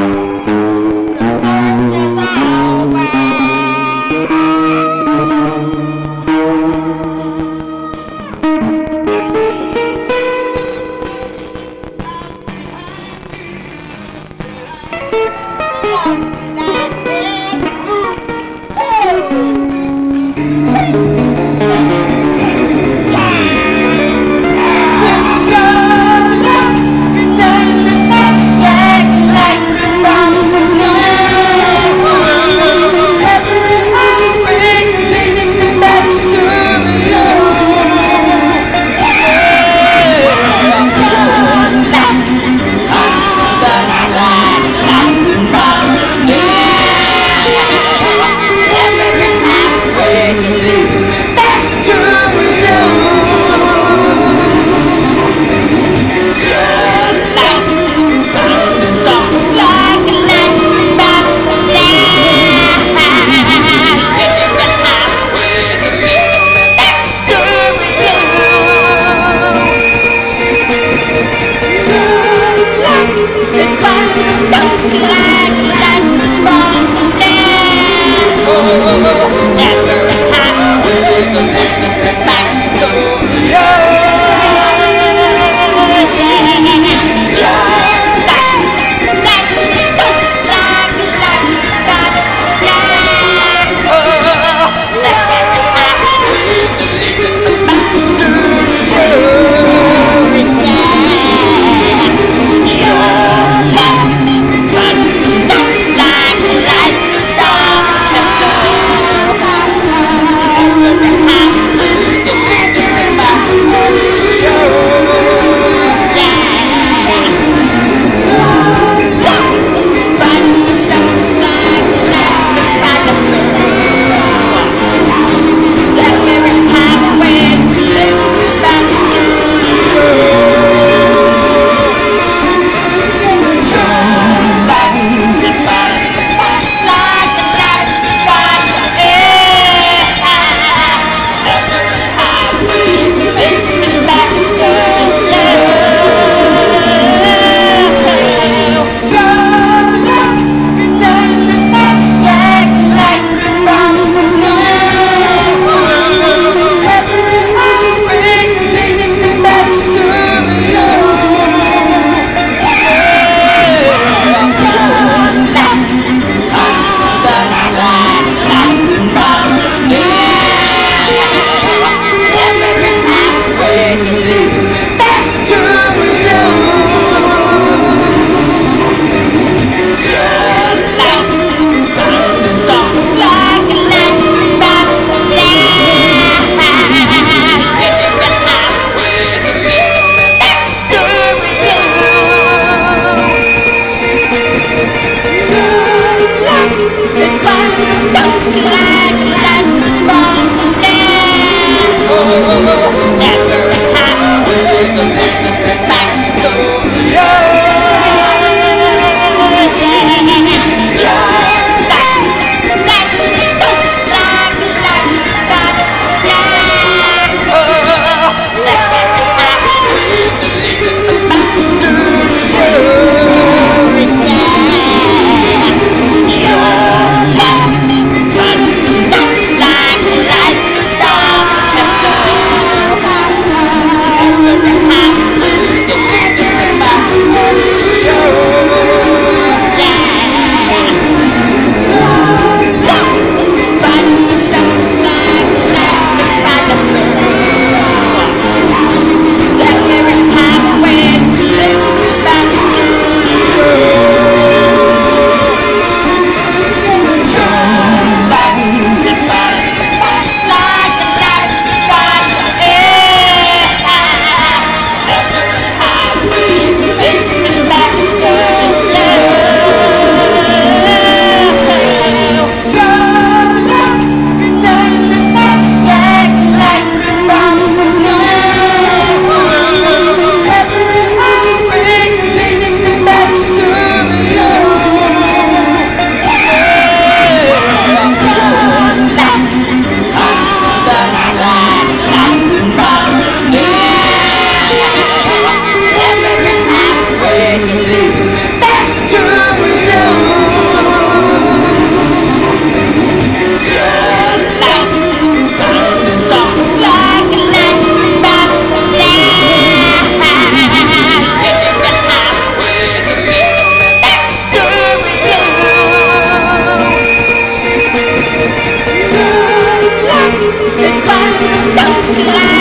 Thank Glad.